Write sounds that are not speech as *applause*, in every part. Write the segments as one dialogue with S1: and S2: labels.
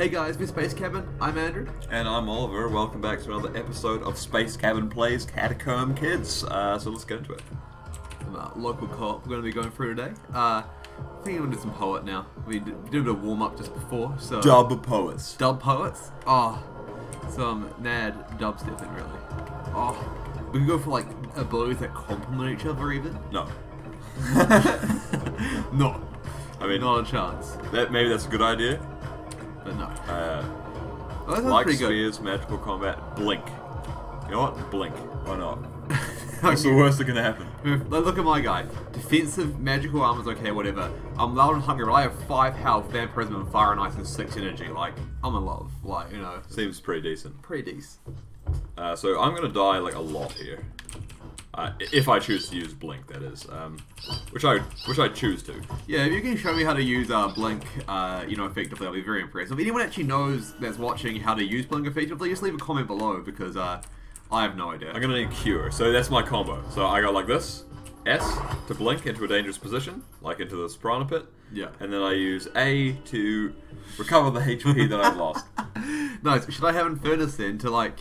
S1: Hey guys, we're Space Cabin. I'm Andrew.
S2: And I'm Oliver. Welcome back to another episode of Space Cabin Plays Catacomb Kids. Uh, so let's get into it.
S1: Some uh, local co-op we're going to be going through today. Uh, I think I'm going to do some poet now. We did, a bit of warm up just before, so
S2: Dub poets.
S1: dub poets. Oh, some nad dubstepping really. Oh, we could go for like abilities that complement each other even.
S2: No, *laughs*
S1: no,
S2: I mean
S1: not a chance.
S2: that maybe that's a good idea.
S1: But no.
S2: Uh,
S1: Well,
S2: like
S1: pretty good.
S2: magical combat, blink. You know what? Blink. Why not? *laughs* What's the worst that can happen?
S1: Look at my guy. Defensive, magical armor's okay, whatever. I'm loud and hungry, but I have 5 health, vampirism, and fire and ice, and 6 energy. Like, I'm in love. Like, you know,
S2: Seems pretty decent.
S1: pretty decent.
S2: Uh, so I'm gonna die like a lot here. Uh, if I choose to use blink, that is. Um, which I which I choose to.
S1: Yeah, if you can show me how to use uh, Blink, uh, you know, effectively, I'll be very impressed. If anyone actually knows that's watching how to use Blink effectively, just leave a comment below because uh, I have no idea.
S2: I'm gonna need cure. So that's my combo. So I go like this. S to blink into a dangerous position, like into the piranha pit.
S1: Yeah.
S2: And then I use A to recover the HP that I've lost. *laughs*
S1: Nice. Should I have Infernus then to like?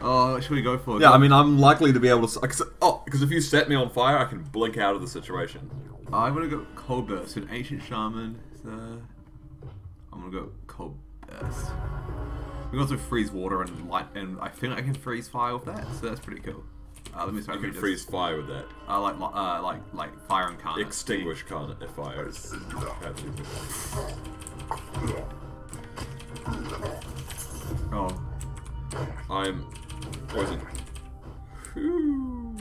S1: Oh, should we go for? it?
S2: Yeah, I mean, I'm likely to be able to. Cause, oh, because if you set me on fire, I can blink out of the situation.
S1: I'm gonna go Cold Burst. An Ancient Shaman. So I'm gonna go Cold Burst. We can also freeze water and light, and I think I can freeze fire with that. So that's pretty cool. Uh, let me. I
S2: You can freeze fire with that.
S1: Uh, like, uh, like, like fire and carnage.
S2: Extinguish con fire.
S1: Oh,
S2: I'm poisoned. Whew.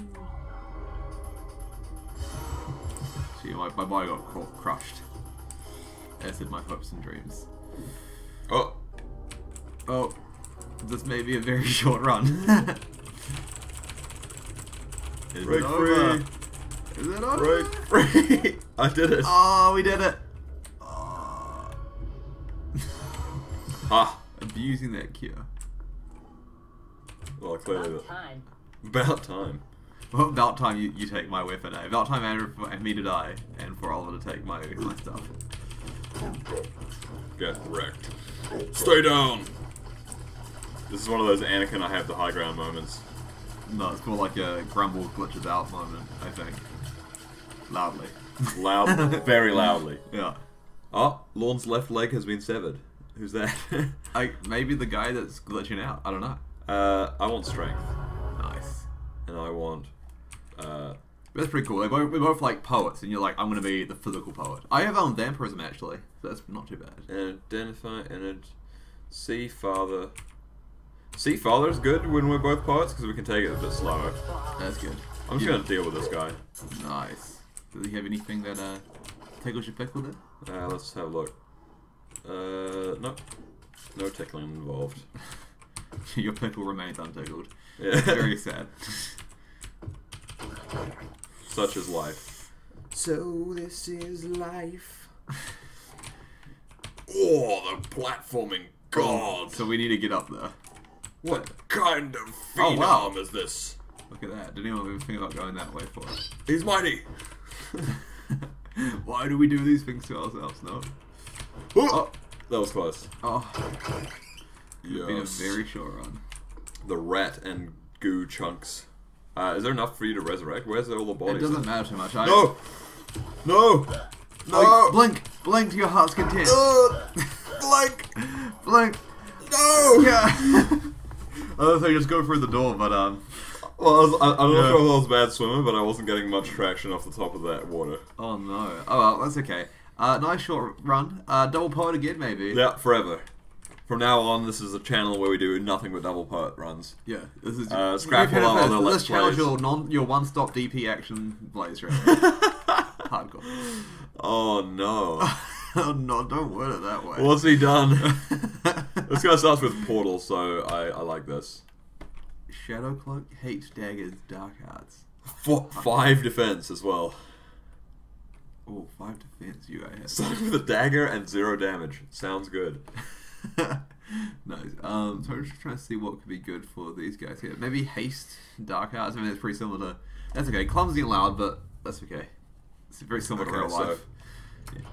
S1: see, my, my body got cru- crushed. As did my hopes and dreams.
S2: Oh,
S1: Oh, this may be a very *laughs* short run. *laughs* Is
S2: break
S1: it over?
S2: free!
S1: Is it over?
S2: Break free! *laughs* I did it!
S1: Oh, we did it. Oh.
S2: Ah!
S1: Abusing that cure.
S2: Well, clearly.
S3: About time. *laughs*
S2: About time.
S1: Well, about time you, you take my weapon, eh? About time Andrew for me to die, and for Oliver to take my my stuff.
S2: Get wrecked. Stay down! This is one of those Anakin I have the high ground moments.
S1: No, it's more like a grumble glitches out moment, I think. Loudly.
S2: Loud, *laughs* very loudly.
S1: Yeah.
S2: Oh, Lorne's left leg has been severed. Who's that? *laughs*
S1: I, maybe the guy that's glitching out. I don't know.
S2: Uh, I want strength.
S1: Nice.
S2: And I want. Uh,
S1: That's pretty cool. They both, we're both like poets, and you're like, I'm gonna be the physical poet. I have um vampirism actually, so that's not too bad.
S2: And identify and see father. See father is good when we're both poets because we can take it a bit slower.
S1: That's good.
S2: I'm just
S1: Yeah.
S2: gonna deal with this guy.
S1: Nice. Does he have anything that uh tickles your pickle there?
S2: Uh, let's have a look. Uh, no, no tickling involved. *laughs* *laughs*
S1: your pickle remains untickled.
S2: Yeah,
S1: Very sad.
S2: such is life.
S1: So this is life. *laughs*
S2: Oh, the platforming god!
S1: So we need to get up there.
S2: What kind of
S1: Oh,
S2: phenom
S1: wow.
S2: is this?
S1: Look at that. Didn't anyone even think about going that way for it?
S2: He's mighty. *laughs*
S1: Why do we do these things to ourselves? No.
S2: Oh, oh. that was close.
S1: Oh, been a very short run.
S2: the rat and goo chunks. Uh, is there enough for you to resurrect? Where's all the bodies?
S1: It doesn't matter too much. I,
S2: No! No!
S1: Oh,
S2: No!
S1: blink, blink to your heart's content.
S2: Uh, *laughs* Blink!
S1: blink.
S2: No!
S1: Yeah. *laughs* I was say just go through the door, but um.
S2: Well, I, was, I, I'm not
S1: Yeah.
S2: sure if I was a bad swimmer, but I wasn't getting much traction off the top of that water.
S1: Oh no. Oh well, that's okay. Uh, nice short run. Uh, double poet again, maybe.
S2: Yeah, forever. From now on, this is a channel where we do nothing but double poet runs.
S1: Yeah. This is.
S2: Uh, scrap all our other. Let's
S1: channel's your non your one stop DP action plays right. *laughs* Hardcore.
S2: Oh no. *laughs*
S1: oh no! Don't word it that way.
S2: What's he done? *laughs* this guy starts with portal, so I, I like this.
S1: Shadow cloak, hate daggers, dark arts.
S2: F- five defense as well.
S1: Oh, five defense. You guys.
S2: Starting with a dagger and zero damage. Sounds good. *laughs*
S1: nice. Um, so I'm just trying to see what could be good for these guys here. Maybe haste, dark arts. I mean, it's pretty similar to. That's okay. Clumsy and loud, but that's okay. It's very similar to
S2: Okay,
S1: real
S2: so
S1: life.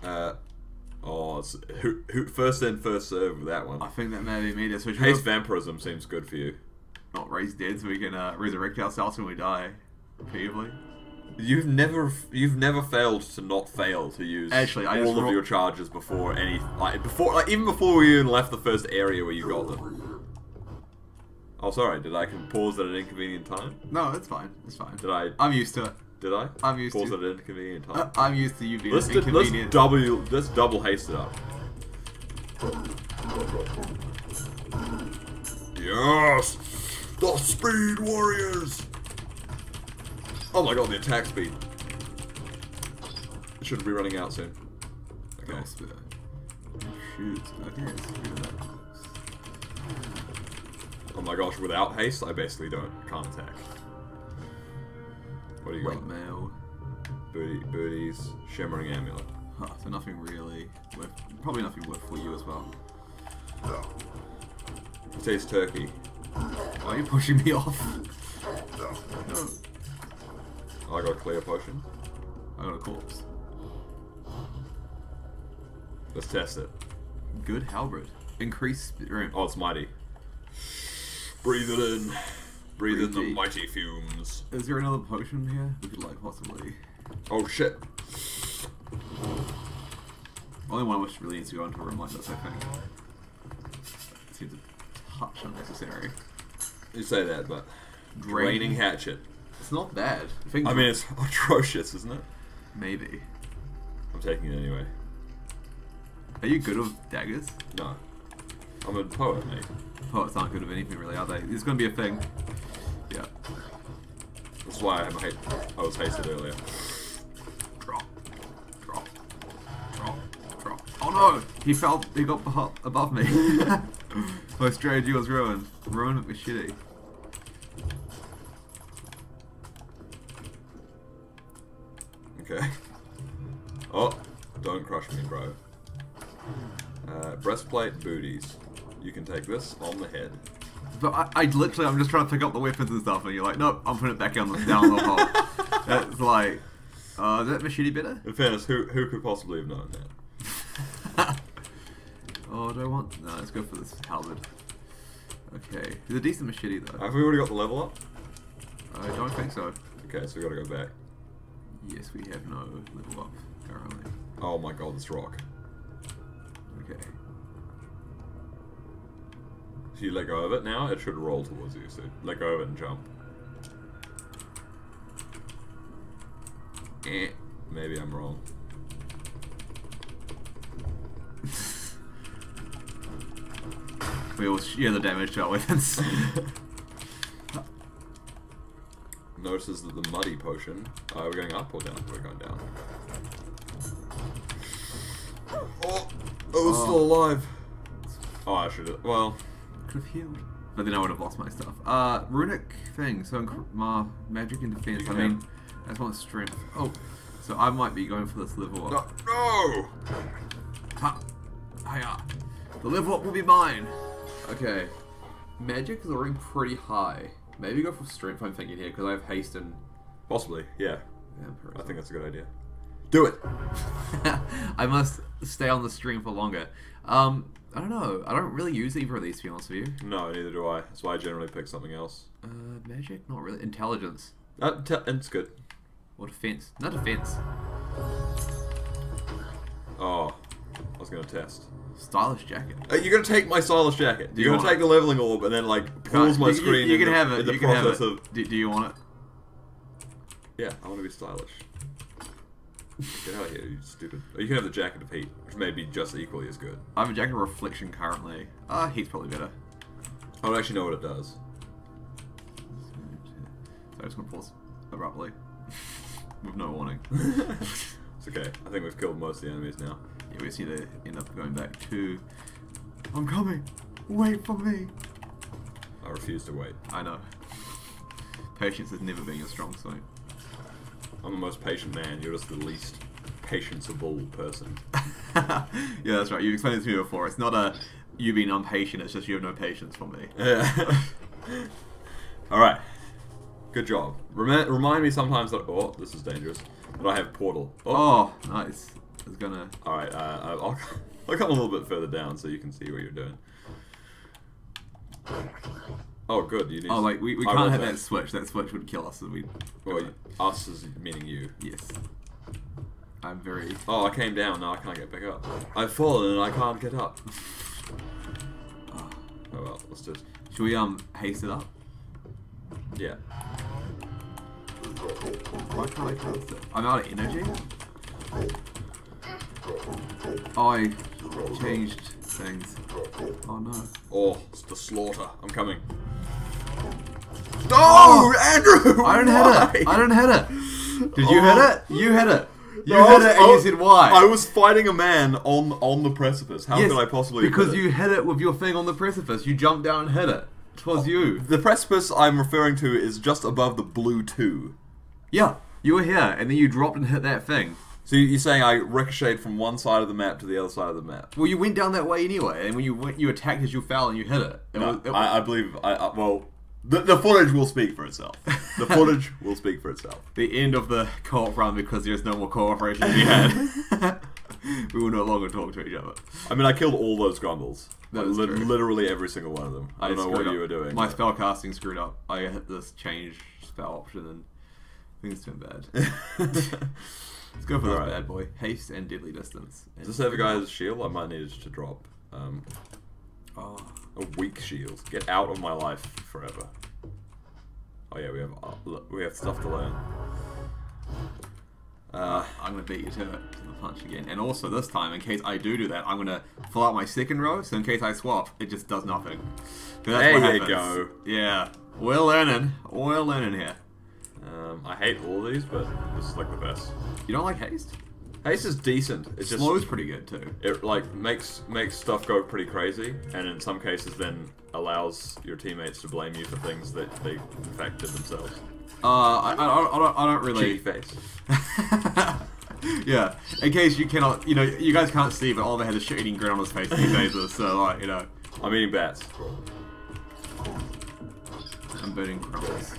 S2: uh, Oh, who, who, first in, first serve with that one.
S1: I think that may be me. So we should
S2: Haste vampirism seems good for you.
S1: not raise dead so we can uh, resurrect ourselves when we die. Repeatedly.
S2: You've never you've never failed to not fail to use
S1: Actually, I
S2: all of your charges before any like before like even before we even left the first area where you got them. Oh, sorry. Did I can pause at an inconvenient time?
S1: No, it's fine. It's fine.
S2: Did I?
S1: I'm used to it.
S2: Did I?
S1: I'm used
S2: pause
S1: to-
S2: at an inconvenient
S1: Uh,
S2: time.
S1: I'm used to you being
S2: let's, do, let's double let's double haste it up. Yes, the speed warriors. Oh my god, the attack speed. It should be running out soon. Okay.
S1: Spell spear. Shoot. Okay, let's that.
S2: Oh my gosh, without haste, I basically don't can't attack. What do you
S1: Late
S2: got?
S1: mail.
S2: Booty, booties, shimmering amulet.
S1: Huh, so nothing really worth. Probably nothing worth for you as well.
S2: It tastes turkey.
S1: Why are you pushing me off? No.
S2: I got a clear potion.
S1: I got a corpse.
S2: Let's test it.
S1: Good halberd. Increase spirit.
S2: Oh, it's mighty. Breathe it in. Breathe in the mighty fumes.
S1: Is there another potion here? We could like possibly.
S2: Oh shit.
S1: Only one of us really needs to go into a room like this, I think. It seems a touch unnecessary.
S2: You say that, but
S1: Draining.
S2: draining hatchet.
S1: It's not bad. I.
S2: I mean, it's *laughs* atrocious, isn't it?
S1: maybe.
S2: I'm taking it anyway.
S1: Are you good with daggers?
S2: No. I'm a poet, mate.
S1: Poets aren't good with anything really, are they? It's gonna be a thing. Yeah.
S2: That's why I'm hate. I was hasted earlier.
S1: Drop. Drop. Drop. Drop. Oh no! He fell. He got above me. My strategy was ruined. Ruined was shitty.
S2: Breastplate, booties. You can take this on the head.
S1: But I, I literally, I'm just trying to pick up the weapons and stuff, and you're like, nope, I'm putting it back on the down the hole. It's *laughs* like, uh, is that machete better?
S2: In fairness, who who could possibly have known that? *laughs*
S1: Oh, do I want? No, let's go for this halberd. Okay, it's a decent machete though.
S2: Have we already got the level up?
S1: I don't think so.
S2: Okay, so we gotta go back.
S1: Yes, we have no level up currently.
S2: Oh my god, this rock.
S1: Okay.
S2: If you let go of it now, it should roll towards you. So let go of it and jump. Eh, maybe I'm wrong.
S1: We all share the damage to our weapons.
S2: Notices that the muddy potion. Uh, we're going up or down? We're going down. Oh, I was
S1: Oh.
S2: still alive. Oh, I should have. Well,
S1: Could have healed. But then I would have lost my stuff. Uh, runic thing. So inc- ma magic and defense. I mean, just want strength. Oh, so I might be going for this level
S2: no,
S1: up.
S2: no.
S1: Ha! Hiya! The level up will be mine! Okay. Magic is already pretty high. Maybe go for strength, I'm thinking here, because I have haste and
S2: Possibly, yeah.
S1: vampirism.
S2: I think that's a good idea. Do it. *laughs*
S1: I must stay on the stream for longer. Um, I don't know. I don't really use either of these, to be honest with you.
S2: No, neither do I. That's why I generally pick something else.
S1: Uh, magic? Not really. Intelligence.
S2: Uh, it's good.
S1: Or defense. Not defense.
S2: Oh, I was gonna test.
S1: Stylish jacket.
S2: Uh, you're gonna take my stylish jacket.
S1: you
S2: You're gonna
S1: want
S2: take the leveling orb and then like pause my
S1: you,
S2: screen.
S1: You, you
S2: in
S1: can
S2: the,
S1: have it.
S2: In the
S1: You can have it.
S2: of
S1: Do, do you want it?
S2: yeah, I want to be stylish. Get out of here, you stupid. Or you can have the jacket of heat, which may be just equally as good.
S1: I have a jacket of reflection currently. Ah, heat's probably better.
S2: I don't actually know what it does.
S1: So I just gonna pause abruptly. *laughs* With no warning. *laughs* *laughs*
S2: It's okay. I think we've killed most of the enemies now.
S1: Yeah, we just need to end up going back to. I'm coming. Wait for me.
S2: I refuse to wait.
S1: I know. Patience has never been your strong suit.
S2: I'm the most patient man. You're just the least patienceable person. *laughs*
S1: yeah, that's right. You've explained it to me before. It's not a you being impatient. It's just you have no patience for me. Yeah. *laughs*
S2: All right. Good job. Remi- remind me sometimes that oh, this is dangerous. That I have portal. Oh,
S1: Oh, nice. It's gonna.
S2: Alright, uh, I'll, I'll come a little bit further down so you can see what you're doing. Oh, good. You need
S1: Oh, like we, we
S2: I
S1: can't have
S2: that.
S1: that switch. That switch would kill us. And we.
S2: Well, us is meaning you.
S1: Yes. I'm very.
S2: Oh, I came down. Now I can't get back up. I've fallen and I can't get up.
S1: Oh. *sighs*
S2: Oh well, let's just.
S1: Should we um haste it up?
S2: Yeah.
S1: Why can't I cast it? I'm out of energy. Oh, I changed things. Oh no.
S2: Oh, it's the slaughter. I'm coming. Oh, oh, Andrew! *laughs*
S1: I don't hit it. I don't hit it. Did you
S2: Oh.
S1: hit it? You hit it. You
S2: No,
S1: hit
S2: was-
S1: it, and
S2: I
S1: you
S2: was-
S1: said why?
S2: I was fighting a man on on the precipice. How
S1: Yes,
S2: could I possibly?
S1: Because
S2: hit it?
S1: you hit it with your thing on the precipice. You jumped down and hit it. Twas you.
S2: The precipice I'm referring to is just above the blue two.
S1: Yeah, you were here, and then you dropped and hit that thing.
S2: So you're saying I ricocheted from one side of the map to the other side of the map?
S1: Well, you went down that way anyway, and when you went, you attacked as you fell, and you hit it. It
S2: No,
S1: was- it-
S2: I, I believe. I, I well, the, the footage will speak for itself. The footage *laughs* will speak for itself.
S1: the end of the co-op run because there's no more cooperation to be had. *laughs* *laughs* we will no longer talk to each other.
S2: I mean, I killed all those grumbles. Like, li-
S1: true.
S2: literally every single one of them. I don't know what
S1: screwed
S2: you were doing.
S1: My spell casting screwed up. I hit this change spell option, and things turned bad. Let's go for this
S2: Alright.
S1: bad boy. Haste and deadly distance.
S2: Does this have a guy's shield? I might need it to drop. Um,
S1: Oh,
S2: a weak shield. Get out of my life forever. Oh yeah, we have uh, we have stuff to learn. Uh,
S1: I'm gonna beat you to it to the punch again. And also this time, in case I do do that, I'm gonna fill out my second row. So in case I swap, it just does nothing.
S2: There
S1: what
S2: you go.
S1: Yeah, we're learning. We're learning here.
S2: um, I hate all of these, but this is like the best.
S1: You don't like haste?
S2: Haste is decent. It just
S1: Slow's pretty good too.
S2: it like makes makes stuff go pretty crazy, and in some cases then allows your teammates to blame you for things that they in fact did themselves.
S1: Uh, I, I, I, don't, I don't really.
S2: Cheeky face. *laughs*
S1: yeah. In case you cannot, you know, you guys can't see, but Oliver has a shit-eating grin on his face these days. So like, you know,
S2: I'm eating bats.
S1: I'm burning crumbs.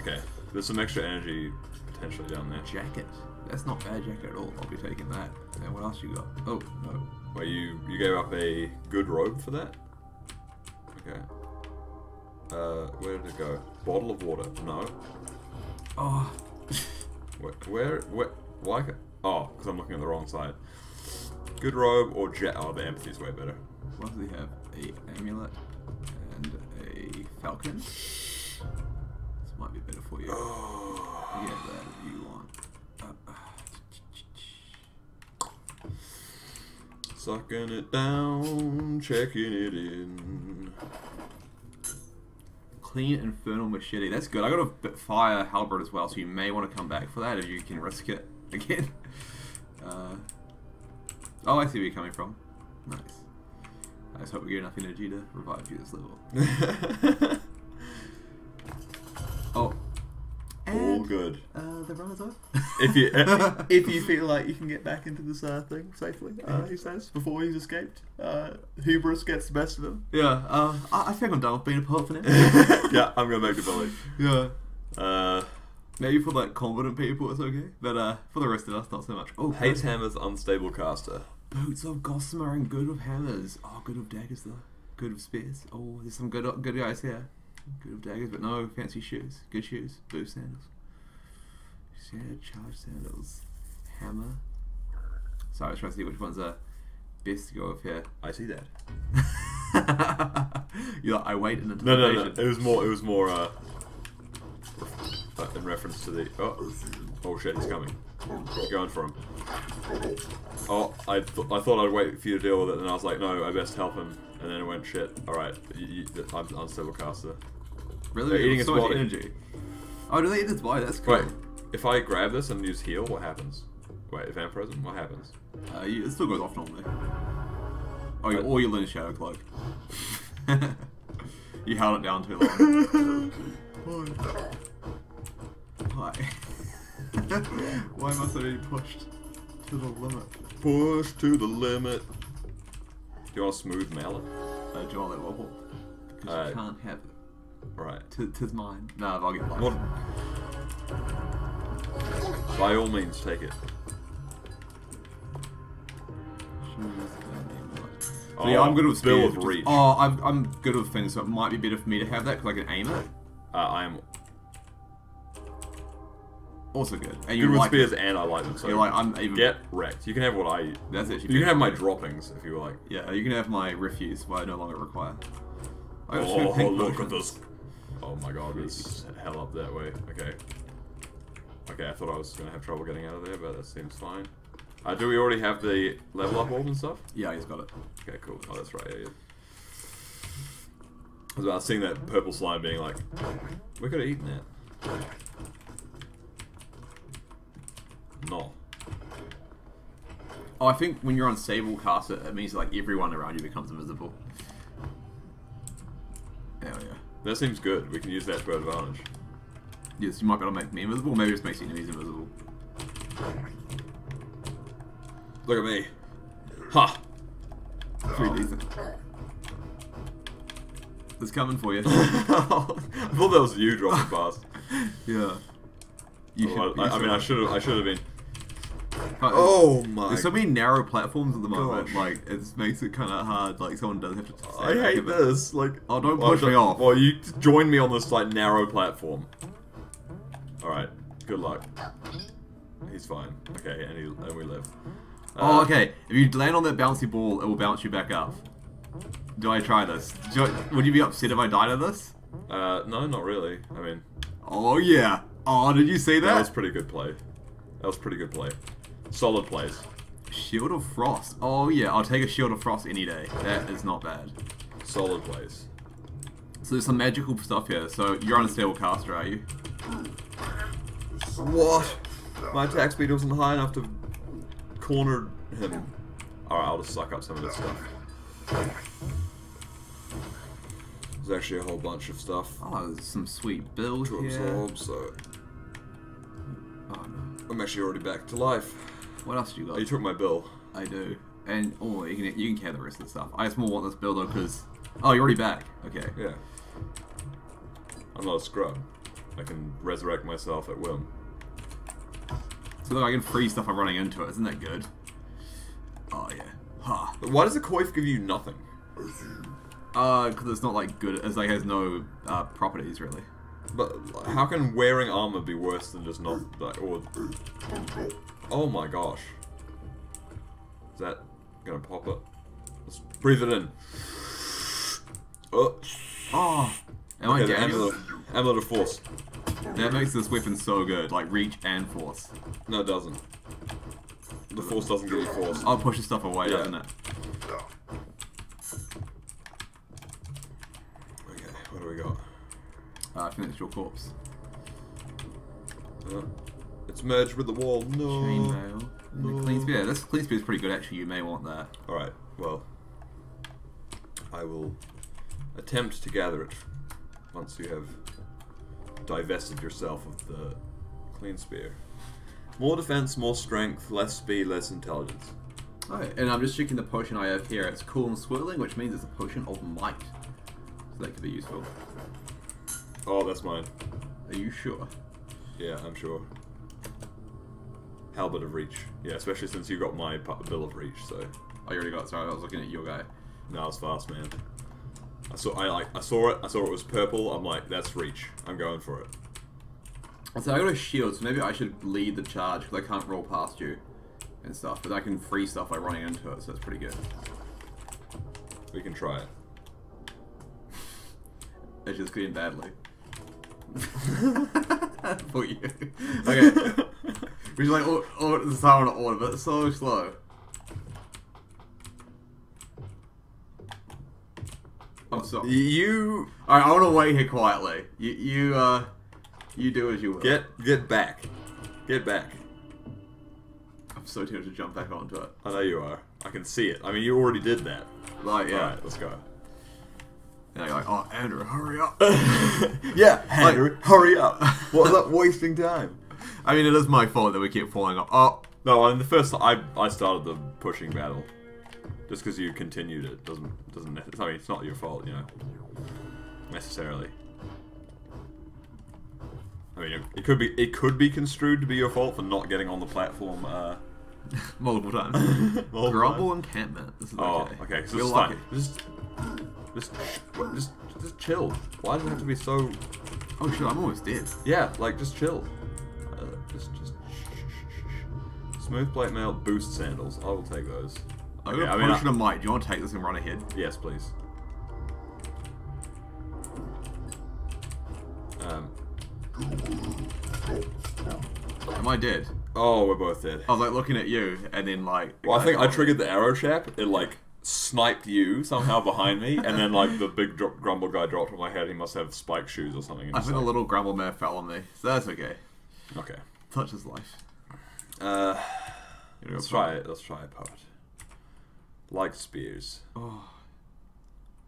S2: Okay, there's some extra energy potentially down there.
S1: Jacket. That's not bad jacket at all. I'll be taking that. And what else you got? Oh no.
S2: Where you you gave up a good robe for that? Okay. Uh, where did it go? Bottle of water? No.
S1: Oh.
S2: Where? Where? where why? Oh, because I'm looking at the wrong side. Good robe or jet? Oh, the empathy's way better.
S1: What he have? A amulet and a falcon. This might be better for you.
S2: Oh.
S1: Get that you want. Uh,
S2: Sucking it down, checking it in.
S1: clean infernal machete. That's good. I got a fire halberd as well, so you may want to come back for that if you can risk it *laughs* again. Uh, oh, I see where you're coming from. Nice. I just hope we get enough energy to revive you this level. *laughs*
S2: good.
S1: Uh, the run is off.
S2: If you *laughs* if you feel like you can get back into this uh, thing safely, uh, he says before he's escaped, uh, hubris gets the best of him.
S1: Yeah, uh, I, I think I'm done with being a poet for now. *laughs*
S2: yeah, I'm gonna make the bully.
S1: yeah.
S2: Uh,
S1: Maybe for like confident people it's okay, but uh, for the rest of us, not so much. Oh,
S2: hates hammers, unstable caster.
S1: Boots of Gossamer and good of hammers. Oh, good of daggers though. Good of spears. Oh, there's some good good guys here. Good of daggers, but no fancy shoes. Good shoes. Boot sandals. Yeah, charge sandals. Hammer. Sorry, I was trying to see which ones are best to go with here.
S2: I see that. *laughs*
S1: You're like, I wait in
S2: the No,
S1: no,
S2: no. It was more. It was more. Uh, in reference to the. Oh, oh shit! He's coming. Going for him. Oh, I, th- I thought I'd wait for you to deal with it, and I was like, no, I best help him. And then it went shit. All right, you, you, I'm unstable caster.
S1: Really?
S2: They're eating
S1: so much
S2: body.
S1: energy. Oh, do they eat its body? That's cool.
S2: Wait, if I grab this and use heal, what happens? Wait, if I'm present, what happens?
S1: Uh, you, it still goes off normally. Oh, you, or you learn Shadow Cloak. *laughs* you held it down too long. *laughs* Why? *laughs* Why must I be pushed to the limit?
S2: Push to the limit. Do you want a smooth mallet?
S1: Uh, do you want that wobble? Because
S2: Uh,
S1: you can't have it.
S2: Right.
S1: Tis mine. Nah, I'll get life.
S2: What? By all means, take it.
S1: So yeah, I'm good with
S2: Bill
S1: spears,
S2: of
S1: which
S2: reach.
S1: Oh, I'm, I'm good with things, so it might be better for me to have that because I can aim it.
S2: Uh, I am
S1: Also good. And
S2: good
S1: you
S2: with
S1: like
S2: spears
S1: it.
S2: and I like them. So
S1: You're like, I'm even.
S2: get wrecked. You can have what I.
S1: That's actually.
S2: You can have my
S1: pretty
S2: droppings if you like.
S1: Yeah, you can have my refuse, but I no longer require. I got two
S2: Oh,
S1: pink
S2: look at this. Oh my god, it's hell up that way. Okay. Okay, I thought I was gonna have trouble getting out of there, but that seems fine. Uh, do we already have the level up orb and stuff?
S1: Yeah, he's got it.
S2: Okay, cool. Oh, that's right. Yeah, yeah. I was about seeing that purple slime being like, we could have eaten that. No.
S1: Oh, I think when you're unstable caster, it means like everyone around you becomes invisible. Hell yeah.
S2: That seems good. We can use that to our advantage.
S1: Yes, you might be able to make me invisible, maybe it just makes the enemies invisible.
S2: Look at me. Ha!
S1: Pretty oh. decent. It's coming for you. *laughs*
S2: I thought that was you dropping past.
S1: yeah. You
S2: Oh, I, I mean, I should have. I should have been. Oh my!
S1: There's so many narrow platforms at the moment,
S2: gosh.
S1: like it makes it kind of hard. Like someone does have to.
S2: I
S1: stand back a
S2: hate this. Like,
S1: Oh, don't push me off.
S2: Well, you join me on this like narrow platform. All right. Good luck. He's fine. Okay, and, he, and we live.
S1: Oh,
S2: Uh,
S1: okay. If you land on that bouncy ball, it will bounce you back up. Do I try this? Do I- would you be upset if I died of this?
S2: Uh, no, not really. I mean,
S1: Oh yeah. Oh, did you see
S2: that
S1: that?
S2: was pretty good play. That was pretty good play. Solid plays.
S1: Shield of Frost. Oh yeah, I'll take a Shield of Frost any day. That is not bad.
S2: Solid plays.
S1: So there's some magical stuff here. So you're on a stable caster, are you?
S2: What? My attack speed wasn't high enough to corner him. Alright, I'll just suck up some of this stuff. There's actually a whole bunch of stuff
S1: Oh, there's some sweet build
S2: to
S1: here.
S2: absorb, so
S1: Oh no.
S2: I'm actually already back to life.
S1: What else do you
S2: Oh,
S1: got?
S2: you took my bill.
S1: I do. And oh, you can you can carry the rest of the stuff. I just more want this build because oh, you're already back. Okay.
S2: Yeah. I'm not a scrub. I can resurrect myself at will.
S1: So look, I can free stuff I'm running into it. Isn't that good? Oh yeah. Ha.
S2: But why does the coif give you nothing?
S1: Uh, because it's not like good. It's like has no uh, properties really.
S2: But how can wearing armor be worse than just not like or? Oh my gosh! Is that gonna pop it? Let's breathe it in. Oh,
S1: Oh. Am I
S2: the
S1: Daniel?
S2: amulet, amulet of force.
S1: That makes this weapon so good, like reach and force.
S2: No, it doesn't. The force doesn't give you force.
S1: I'll push the stuff away,
S2: Yeah.
S1: doesn't it?
S2: Okay, what do we got?
S1: Uh, I think it's your corpse.
S2: Uh, it's merged with the wall. No.
S1: Chainmail.
S2: no.
S1: The Clean spear. This clean spear is pretty good actually. You may want that.
S2: All right. Well, I will attempt to gather it once you have divested yourself of the clean spear. More defense, more strength, less speed, less intelligence.
S1: Alright, and I'm just checking the potion I have here. It's cool and swirling, which means it's a potion of might. So that could be useful.
S2: Oh, that's mine.
S1: Are you sure?
S2: Yeah, I'm sure. Halberd of Reach. Yeah, especially since you got my Bill of Reach. So,
S1: Oh, you already got it. Sorry, I was looking at your guy.
S2: now it's fast, man. I saw. I like. I saw it. I saw it was purple. I'm like, that's Reach. I'm going for it.
S1: So I got a shield, so maybe I should lead the charge because I can't roll past you and stuff. But I can free stuff by running into it, so that's pretty good.
S2: We can try it. *laughs*
S1: It's just getting badly. *laughs* *laughs* For you. Okay. We should like, oh, oh, is I want to order, but it's so slow. Sorry.
S2: You
S1: Alright, I want to wait here quietly. You, you, uh, you do as you will.
S2: get get back. Get back.
S1: I'm so tempted to jump back onto it.
S2: I know you are. I can see it. I mean, you already did that.
S1: Like, yeah.
S2: Alright, let's go.
S1: And you're like, oh, Andrew, hurry up. *laughs*
S2: yeah, Henry, hurry up. What's up wasting time?
S1: I mean, it is my fault that we keep falling off. Oh,
S2: No, I mean, the first I I started the pushing battle. Just because you continued it doesn't doesn't. I mean, it's not your fault, you know. Necessarily. I mean, it, it could be it could be construed to be your fault for not getting on the platform uh, *laughs*
S1: Multiple times. *laughs*
S2: Multiple
S1: Grumble
S2: times.
S1: encampment. This is
S2: Oh,
S1: okay.
S2: okay. So
S1: We'll
S2: it's
S1: like
S2: fine.
S1: it.
S2: Just, just, just, just chill. Why does it have to be so?
S1: Oh shit, I'm almost dead.
S2: Yeah, like just chill. Uh, just, just. Smooth plate mail boost sandals. I will take those.
S1: I
S2: Okay,
S1: got a
S2: I mean,
S1: potion of might. Do you want to take this and run ahead?
S2: yes, please. Um.
S1: Am I dead?
S2: Oh, we're both dead.
S1: I was like looking at you, and then like.
S2: Well, I think I triggered the arrow trap. It like sniped you somehow behind me, and then like the big grumble guy dropped on my head. He must have spike shoes or something.
S1: I think
S2: a
S1: little grumble mare fell on me, so that's okay.
S2: Okay.
S1: Such is life.
S2: Uh, let's try it. Let's try a part. Like spears,
S1: Oh,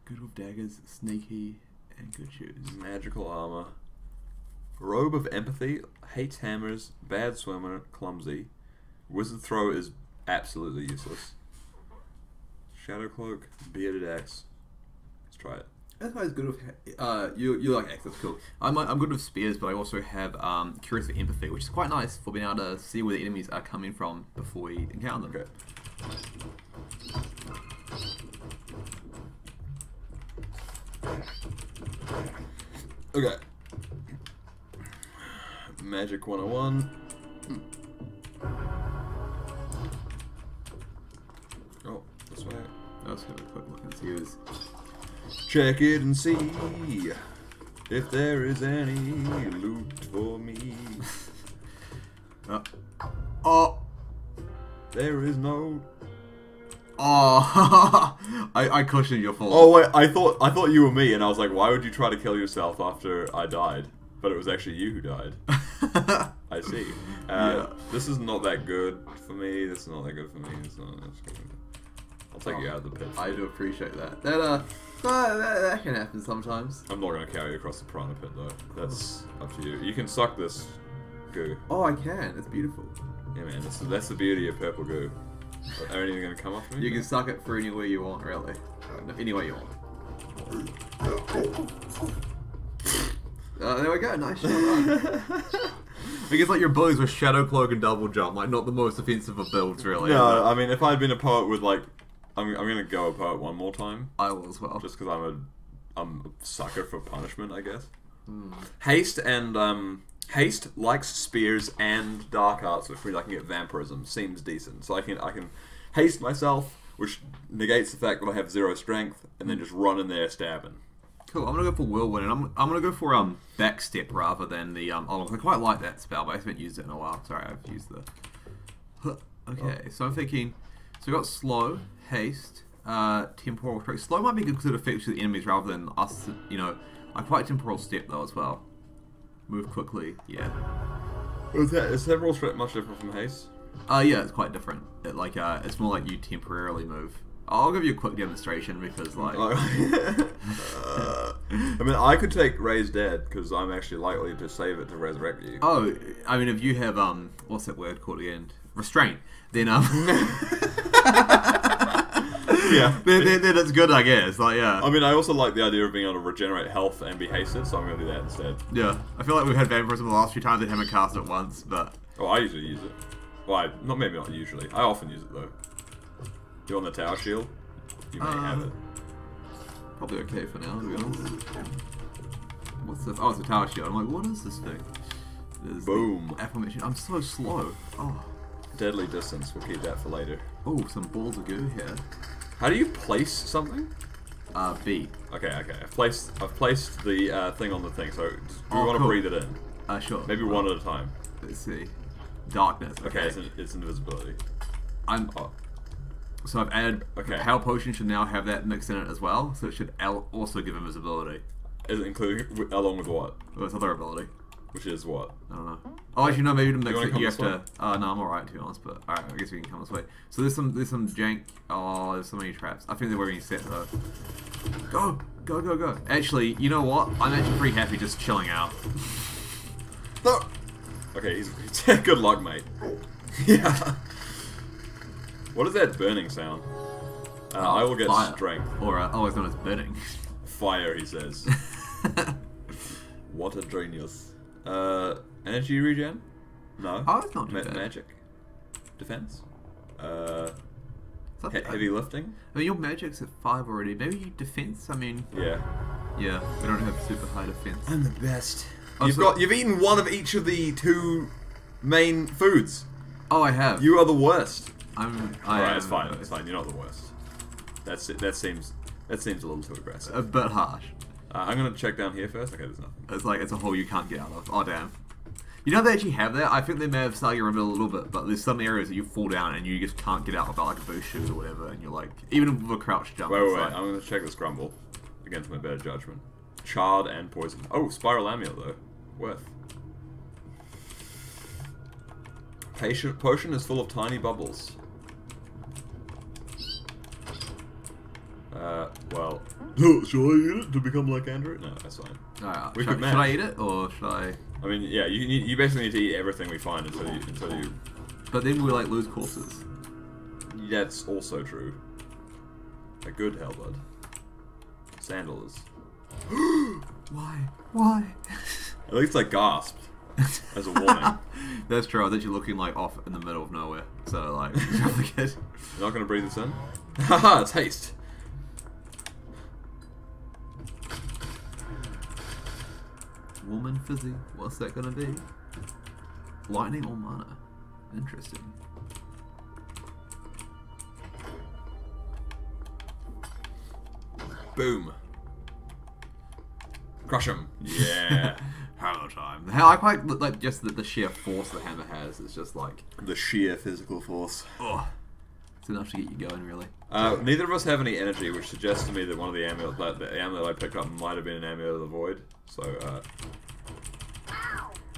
S1: good with daggers, sneaky, and good shoes.
S2: magical armor, robe of empathy, hates hammers, bad swimmer, clumsy, wizard throw is absolutely useless. Shadow cloak, bearded axe. Let's try it.
S1: That's why it's good with uh you you like X, that's cool. I'm I'm good with spears, but I also have um curious for empathy, which is quite nice for being able to see where the enemies are coming from before we encounter them.
S2: Okay. Okay. Magic 101. Oh, this way.
S1: Let's have a quick look and see who's
S2: Check it and see if there is any loot for me.
S1: oh. *laughs* oh
S2: There is no.
S1: Oh *laughs* I, I cushioned your fall.
S2: Oh wait, I thought I thought you were me, and I was like, why would you try to kill yourself after I died? But it was actually you who died. *laughs* I see. Uh,
S1: Yeah.
S2: This is not that good for me. This is not that good for me. It's not. I'll take you out of the pit.
S1: I do appreciate that. That uh that, that, that can happen sometimes.
S2: I'm not gonna carry you across the piranha pit though. That's up to you. You can suck this goo.
S1: Oh I can, it's beautiful.
S2: Yeah, man. That's that's the beauty of purple goo. Are anything gonna come off me?
S1: You can suck it for anywhere you want, really. No, Any way you want. Uh, there we go, nice shot. run. *laughs* because like your builds were Shadow Cloak and Double Jump, like not the most offensive of builds, really.
S2: No, I mean, if I'd been a poet with like, I'm, I'm gonna go a poet one more time,
S1: I will as well.
S2: just because I'm a, I'm a sucker for punishment, I guess.
S1: Hmm.
S2: Haste and um, haste likes spears and dark arts, which means I can get vampirism. Seems decent, so I can I can haste myself, which negates the fact that I have zero strength, and then just run in there stabbing.
S1: Cool. I'm gonna go for Whirlwind, and I'm, I'm gonna go for um Backstep rather than the um. Oh, I quite like that spell, but I haven't used it in a while. Sorry, I've used the. Okay, so I'm thinking. So we got slow, haste, uh, temporal strike. Slow might be good because it affects the enemies rather than us. You know, I quite temporal step though as well. Move quickly, yeah.
S2: Is that is temporal strength much different from haste?
S1: Uh, yeah, it's quite different. It, like, uh, it's more like you temporarily move. I'll give you a quick demonstration because, like, *laughs*
S2: Uh, I mean, I could take raise dead because I'm actually likely to save it to resurrect you.
S1: oh, I mean, if you have um, what's that word called again? Restraint. Then um, *laughs* *laughs*
S2: yeah.
S1: then, then, then it's good, I guess. Like, yeah,
S2: I mean, I also like the idea of being able to regenerate health and be hasted, so I'm to do that instead.
S1: yeah. I feel like we've had vampirism the last few times and haven't cast it once, but
S2: Oh, I usually use it. Well, I, not maybe not usually. I often use it though. You on the tower shield? You may have
S1: Uh,
S2: it.
S1: probably okay for now, to be honest. What's this? Oh, it's a tower shield. I'm like, what is this thing? It is the
S2: Boom.
S1: Aforementioned. I'm so slow. Oh,
S2: Deadly distance. We'll keep that for later.
S1: oh, some balls of goo here.
S2: How do you place something?
S1: Uh, B.
S2: Okay, okay. I've placed. I've placed the uh, thing on the thing. So do we
S1: Oh,
S2: want to
S1: cool.
S2: breathe it in?
S1: Uh, sure.
S2: Maybe
S1: Well,
S2: one at a time.
S1: Let's see. Darkness.
S2: Okay,
S1: Okay.
S2: it's, in, it's invisibility.
S1: I'm.
S2: Oh,
S1: So I've added.
S2: Okay.
S1: Power potion should now have that mixed in it as well, so it should al- also give invisibility.
S2: is it including along with what?
S1: Its other ability.
S2: Which is what?
S1: I don't know. Oh, actually, no. Maybe to mix
S2: wanna
S1: it, you have
S2: way?
S1: to. Uh, no, I'm alright to be honest. But alright, I guess we can come this way. So there's some, there's some jank. Oh, there's so many traps. I think they're wearing set though. Go, go, go, go. Actually, you know what? I'm actually pretty happy just chilling out.
S2: No. Okay, he's, *laughs* good luck, mate. *laughs* yeah. What is that burning sound? Uh, I will get
S1: Fire.
S2: strength.
S1: Or uh, otherwise known as burning.
S2: Fire, he says. what a genius. Uh, energy regen? No.
S1: Oh, it's not
S2: Ma-
S1: bad.
S2: magic? Defense? Uh, he-
S1: bad.
S2: heavy lifting?
S1: I mean, your magic's at five already. Maybe you defense. I mean,
S2: Yeah.
S1: yeah, we don't have super high defense.
S2: I'm the best.
S1: Oh,
S2: You've
S1: so-
S2: got you've eaten one of each of the two main foods.
S1: Oh, I have.
S2: You are the worst.
S1: I'm. I
S2: Alright,
S1: am
S2: it's fine. It's fine. You're not the worst. That's it. That seems that seems a little too aggressive.
S1: A bit harsh.
S2: Uh, I'm gonna check down here first. Okay, there's nothing.
S1: It's like it's a hole you can't get out of. Oh damn. You know they actually have that. I think they may have started your a little bit, but there's some areas that you fall down and you just can't get out without like a boost shoot or whatever, and you're like even with a crouch jump.
S2: Wait, wait, wait.
S1: like-
S2: I'm gonna check this grumble against my better judgment. Charred and poison. Oh, spiral amulet though. Worth. Patient potion is full of tiny bubbles. Uh, well. Should I eat it to become like Andrew? No, that's fine.
S1: Alright,
S2: We
S1: should, I, should I eat it or should I?
S2: I mean, yeah, you need, you basically need to eat everything we find until you until you.
S1: But then we like lose courses.
S2: That's also true. A good halberd. Sandals. *gasps*
S1: Why? Why?
S2: At least I gasped as a warning. *laughs*
S1: That's true. I was actually looking like off in the middle of nowhere, so like *laughs* really good.
S2: You're not gonna breathe this in? *laughs* Haha, it's haste.
S1: Woman fizzy. What's that gonna be? Lightning or mana? Interesting.
S2: Boom. Crush him. Yeah. *laughs*
S1: Hammer time. How I quite like just the, the sheer force the hammer has. It's just like,
S2: the sheer physical force.
S1: oh, it's enough to get you going, really.
S2: Uh, neither of us have any energy, which suggests to me that one of the amulets, that the amulet I picked up might have been an amulet of the void. So, uh.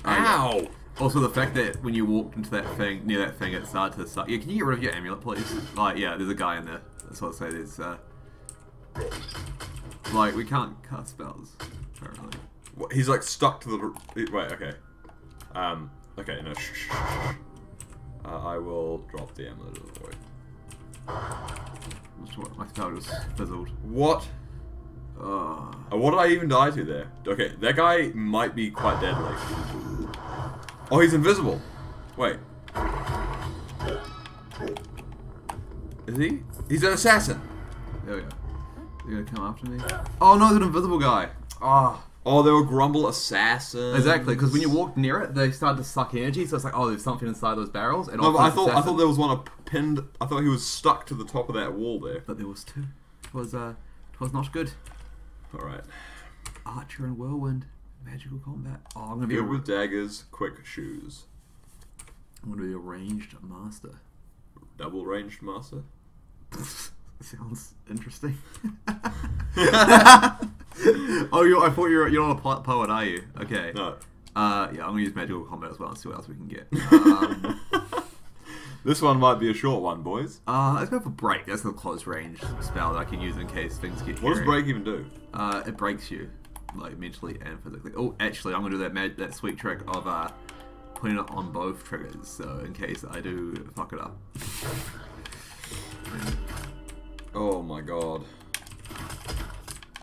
S2: Ow!
S1: Also, the fact that when you walked into that thing, near that thing, it started to suck. Yeah, can you get rid of your amulet, please? Like, yeah, there's a guy in there. That's what I say. There's, uh, like, we can't cast spells, apparently.
S2: What, He's like stuck to the. Wait, okay. Um, okay, no, shh, shh, shh. Uh, I will drop the amulet of the void.
S1: Which what my spell just fizzled.
S2: What?
S1: Uh,
S2: Uh, what did I even die to there? Okay, that guy might be quite deadly. Oh, he's invisible. Wait. Is he? He's an assassin.
S1: there we go. You're gonna come after me? Oh no, it's an invisible guy. Ah.
S2: Oh, they were Grumble assassins.
S1: Exactly, because when you walked near it, they started to suck energy, so it's like, oh, there's something inside those barrels. And
S2: No, but I thought I thought there was one pinned. I thought he was stuck to the top of that wall there.
S1: But there was two. It was, uh, it was not good.
S2: All right.
S1: Archer and Whirlwind. Magical combat. Oh, I'm gonna be a,
S2: with daggers, quick shoes,
S1: I'm gonna be a ranged master.
S2: double ranged master. *laughs*
S1: Sounds interesting. *laughs* *laughs* *laughs* oh, you I thought you were you're not a po- poet, are you? Okay.
S2: No.
S1: Uh, yeah, I'm gonna use magical combat as well and see what else we can get. Um, *laughs*
S2: This one might be a short one, boys.
S1: uh, let's go for break. That's the close range spell that I can use in case things get.
S2: What does break even do?
S1: Uh, it breaks you, like mentally and physically. Oh, actually, I'm gonna do that mag- that sweet trick of uh, putting it on both triggers, so in case I do fuck it up.
S2: Oh my god.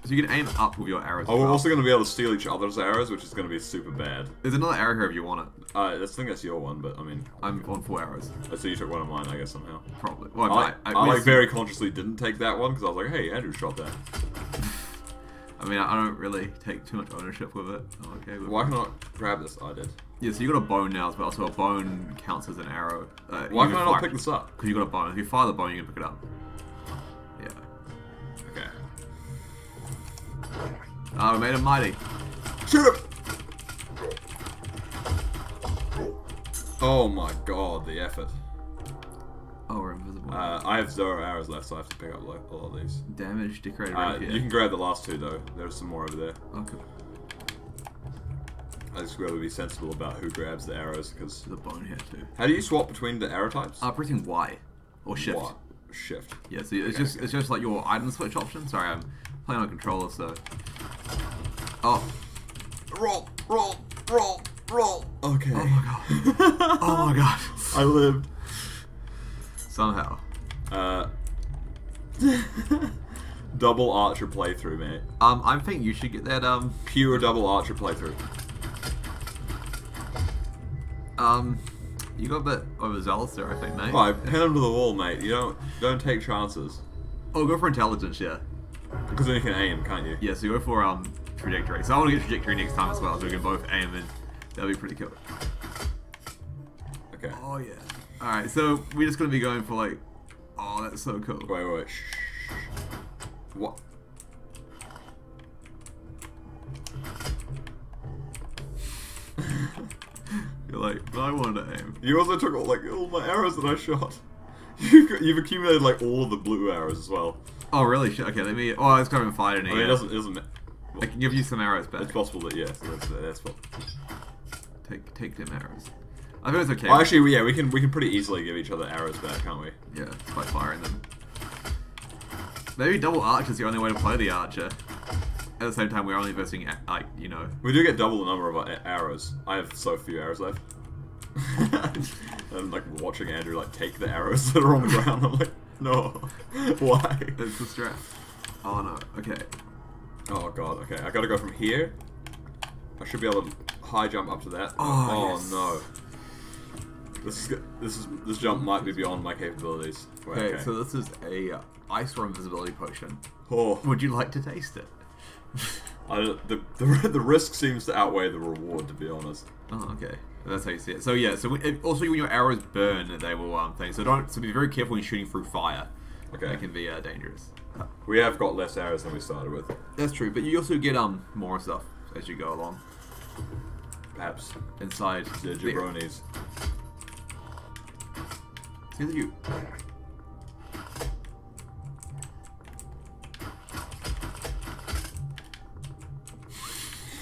S1: So you can aim up with your arrows.
S2: Oh, we're
S1: well.
S2: also going to be able to steal each other's arrows, which is going to be super bad.
S1: There's another arrow here if you want it.
S2: Uh, I think that's your one, but I mean,
S1: I'm on four arrows,
S2: so you took one of mine, I guess somehow.
S1: probably. Well, I,
S2: I. I,
S1: I,
S2: like very consciously didn't take that one because I was like, hey, Andrew shot that. *laughs*
S1: I mean, I don't really take too much ownership with it. I'm okay with
S2: Why can I grab this? I did.
S1: Yeah, so you got a bone now as well. So a bone counts as an arrow. Uh,
S2: Why can I not pick this up?
S1: Because you got a bone. If you fire the bone, you can pick it up. Oh, we made him mighty.
S2: Shoot him! Oh my god, the effort.
S1: Oh, we're invisible.
S2: Uh, I have zero arrows left, so I have to pick up like, a lot of these.
S1: Damage, decorated
S2: Uh,
S1: rapier.
S2: you can grab the last two though. There's some more over there.
S1: Okay.
S2: I just gotta be sensible about who grabs the arrows because.
S1: The a bone here too.
S2: How do you swap between the arrow types?
S1: Uh, pressing Y or shift.
S2: What? Shift.
S1: Yeah, so it's just it's just like your item switch option. Sorry, I'm playing on a controller, so. Oh,
S2: Roll, roll, roll, roll. Okay.
S1: oh my god! *laughs* oh my god!
S2: I lived.
S1: Somehow.
S2: Uh. *laughs* double archer playthrough, mate.
S1: Um, I think you should get that. Um,
S2: Pure double archer playthrough.
S1: um, You got a bit overzealous there, I think, mate.
S2: Oh, I pin him to the wall, mate. You don't don't take chances.
S1: Oh, go for intelligence, yeah.
S2: Because then you can aim, can't you?
S1: Yeah, so you go for um trajectory. So I want to get trajectory next time as well, so we can both aim and that'll be pretty cool.
S2: Okay.
S1: Oh yeah. All right, so we're just gonna be going for like, oh that's so cool.
S2: Wait, wait, wait. Shh. What? *laughs*
S1: You're like, but I wanted to aim.
S2: You also took all, like all my arrows that I shot. *laughs* You've, you've accumulated like all of the blue arrows as well.
S1: Oh really? Okay, let me. Oh, go and fight in
S2: I mean, it doesn't. It doesn't.
S1: I can give you some arrows back.
S2: It's possible that yes, that's, that's possible.
S1: Take take them arrows. I think it's okay.
S2: Oh, actually, yeah, we can we can pretty easily give each other arrows back, can't we?
S1: Yeah, by firing them. Maybe double archer is the only way to play the archer. At the same time, we're only versing, like, you know.
S2: We do get double the number of uh, arrows. I have so few arrows left. *laughs* I'm like watching Andrew like take the arrows that are on the ground. I'm like, no, *laughs* why?
S1: It's the strap. Oh no, okay.
S2: Oh god. Okay, I gotta go from here. I should be able to high jump up to that.
S1: Oh, yes.
S2: no. This is this is this jump might be beyond my capabilities. Wait,
S1: Okay, so this is a uh, ice or invisibility potion.
S2: oh,
S1: Would you like to taste it? *laughs*
S2: I, the, the *laughs* the risk seems to outweigh the reward, to be honest.
S1: Oh, okay. That's how you see it. So yeah, so when, also when your arrows burn, they will um thing. So don't. So be very careful when shooting through fire.
S2: Okay.
S1: That can be uh, dangerous.
S2: We have got less arrows than we started with.
S1: That's true, but you also get um more stuff as you go along
S2: Perhaps
S1: inside
S2: the jabronis.
S1: See that you.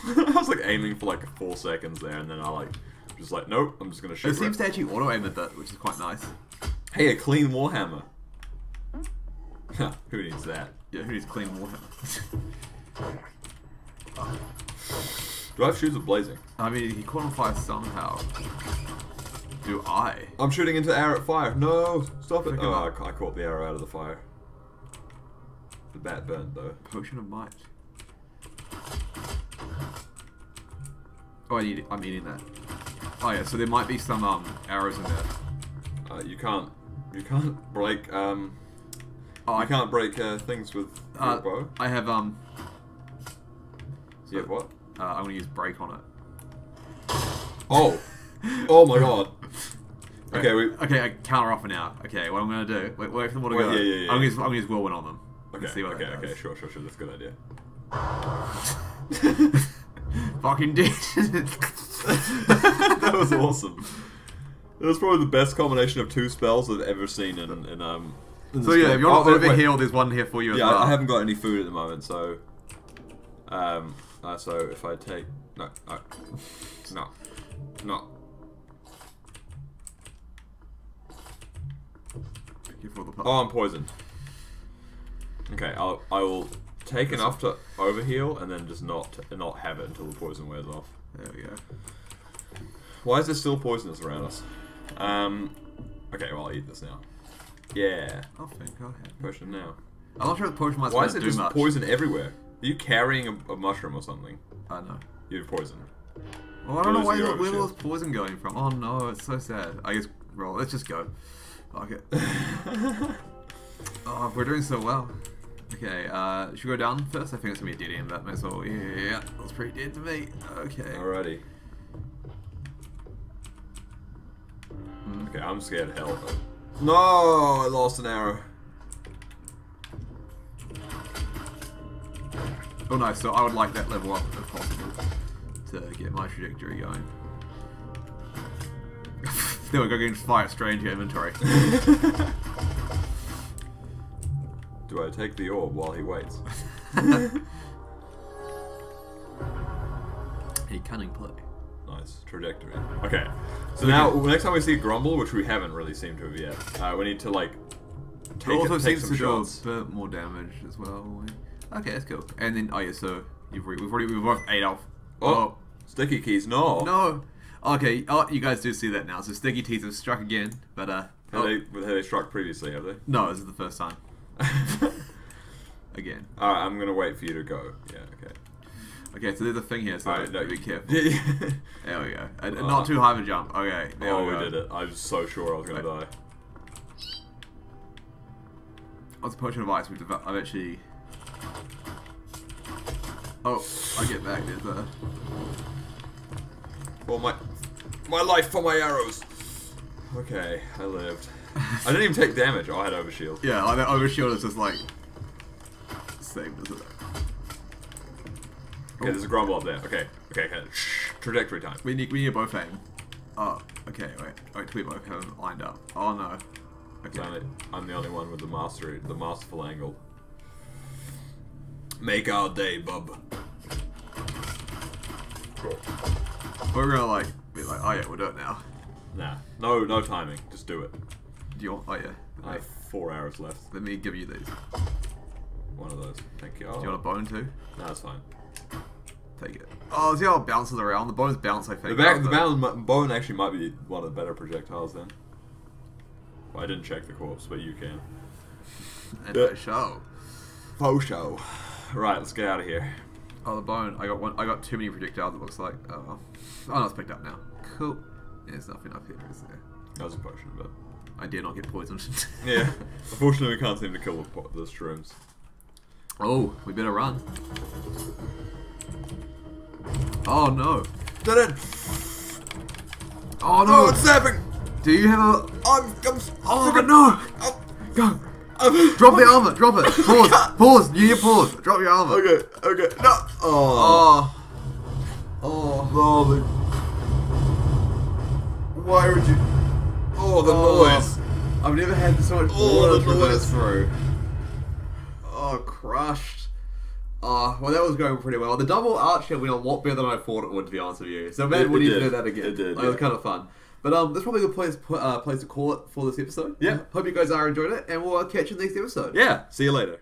S1: *laughs*
S2: I was like aiming for like four seconds there, and then I like just like nope, I'm just gonna shoot.
S1: It seems
S2: right-
S1: to actually auto aim a bit, which is quite nice.
S2: Hey, a clean warhammer. *laughs* Who needs that?
S1: Yeah, who needs clean water? *laughs*
S2: Do I have shoes with blazing?
S1: I mean, he caught on fire somehow. Do I?
S2: I'm shooting into arrow at fire. No, stop it. Oh, I. I caught the arrow out of the fire. The bat burned though.
S1: Potion of might. Oh, I need, I'm eating that. Oh yeah, so there might be some um arrows in there.
S2: Uh, you can't. You can't break. Um.
S1: Oh,
S2: You can't break uh, things with
S1: Uh,
S2: bow.
S1: I have um.
S2: You have what?
S1: Uh, I'm gonna use break on it.
S2: Oh. Oh my god. *laughs* Okay, we.
S1: Okay, I counter offer now. Okay, what I'm gonna do? Wait, wait for them all to
S2: Wait,
S1: go.
S2: yeah, yeah, yeah.
S1: I'm gonna use, I'm gonna use whirlwind on them.
S2: Okay,
S1: see what
S2: okay, okay, sure, sure, sure. That's a good idea. *laughs*
S1: Fucking did. *laughs*
S2: that was awesome. That was probably the best combination of two spells I've ever seen in, in um.
S1: So yeah, if you want
S2: Oh,
S1: to
S2: wait, wait.
S1: there's one here for you as
S2: Yeah,
S1: well.
S2: I haven't got any food at the moment, so. Um. Uh, so if I take no, no, no, no.
S1: Careful with the
S2: Oh, I'm poisoned. Okay, I'll I will take enough to overheal and then just not not have it until the poison wears off.
S1: There we go.
S2: Why is there still poisonous around us? Um. Okay, well I'll eat this now. Yeah,
S1: think. Go ahead.
S2: potion now.
S1: I'm not sure the potion might
S2: Why is
S1: do
S2: just
S1: much.
S2: poison everywhere? Are you carrying a, a mushroom or something?
S1: I know.
S2: You have poison.
S1: Well, I don't know where,
S2: your
S1: the-
S2: own
S1: where all this poison going from. Oh no, it's so sad. I guess roll. Let's just go. Fuck it. *laughs* Oh, we're doing so well. Okay, uh, should we go down first? I think it's gonna be a dead end, but may as well. Yeah, that was pretty dead to me. Okay.
S2: Alrighty.
S1: Hmm.
S2: Okay, I'm scared of hell. No, I lost an arrow.
S1: Oh no, so I would like that level up if possible to get my trajectory going. *laughs* there we go, getting fire into inventory. *laughs*
S2: Do I take the orb while he waits? *laughs*
S1: a cunning play.
S2: Nice trajectory. Okay, so now next time we see Grumble, which we haven't really seemed to have yet, uh, we need to like
S1: It
S2: take,
S1: also
S2: take
S1: seems
S2: some
S1: to
S2: shots.
S1: do a bit more damage as well. Okay, that's cool. And then, oh yeah, so you've re- we've already we've both ate off.
S2: Oh, sticky keys, no.
S1: no. Okay, oh you guys do see that now. So sticky teeth have struck again, but uh,
S2: Have,
S1: oh,
S2: they, have they struck previously? Have they?
S1: no, this is the first time *laughs* again.
S2: Alright, I'm gonna wait for you to go. Yeah, okay.
S1: Okay, so there's a thing here, so
S2: Alright, no,
S1: be careful. *laughs* There we go.
S2: Uh.
S1: not too high of a jump. Okay, there
S2: oh,
S1: we
S2: we did it. I was so sure I was gonna die.
S1: What's a potion of ice? We've devel- I've actually. Oh, I get back. There's a.
S2: For my, my life for my arrows. Okay, I lived. I didn't even take damage. Oh, I had overshield. *laughs*
S1: Yeah, that overshield is just like. Same, isn't it?
S2: Okay, there's a grumble up there. Okay, okay, okay. Shh. Trajectory time.
S1: We need, we need both aim. Oh, okay, wait. Wait, we both have them lined up. Oh no. Okay.
S2: Damn it. I'm the only one with the mastery, the masterful angle. Make our day, bub.
S1: We're gonna like be like, oh yeah, we'll do it now.
S2: Nah, no, no timing. Just do it.
S1: Do you want? Oh yeah.
S2: I have four hours left.
S1: Let me give you these.
S2: One of those. Thank you. Oh,
S1: Do you want a bone too?
S2: no, that's fine.
S1: Take it. Oh, see how it bounces around? The bones bounce, I
S2: The,
S1: think.
S2: back, the bound, bone actually might be one of the better projectiles then. Well, I didn't check the corpse, but you can.
S1: And
S2: Yeah.
S1: a show.
S2: Faux show. Right, let's get out of here.
S1: Oh, the bone. I got one. I got too many projectiles. It looks like. Oh, oh no, it's picked up now. Cool. Yeah, there's nothing up here, is there?
S2: That was a potion, but
S1: I dare not get poisoned. *laughs*
S2: yeah. Unfortunately, we can't seem to kill the, the shrooms.
S1: oh, we better run. Oh no.
S2: Did it?
S1: Oh
S2: Oh,
S1: no.
S2: it's snapping!
S1: Do you have a?
S2: I'm, I'm
S1: Oh but no.
S2: Oh,
S1: Go.
S2: I'm-
S1: Drop the armor. Drop it. *laughs* Pause. Pause. You hear pause. Drop your armor.
S2: Okay, okay. No. Oh.
S1: Oh. Oh.
S2: Oh, the... Why would you... Oh, the
S1: Oh.
S2: noise.
S1: I've never had so much
S2: Oh,
S1: water
S2: the noise.
S1: through. Oh, crushed. Oh, well, that was going pretty well. The double arch went a lot better than I thought it would, to be honest with you. So maybe
S2: It-
S1: we need to do that again.
S2: It did,
S1: Like, It was kind of fun. But um, that's probably a good place, uh, place to call it for this episode.
S2: Yeah.
S1: Hope you guys are enjoying it, and we'll uh, catch you next episode.
S2: Yeah, see you later.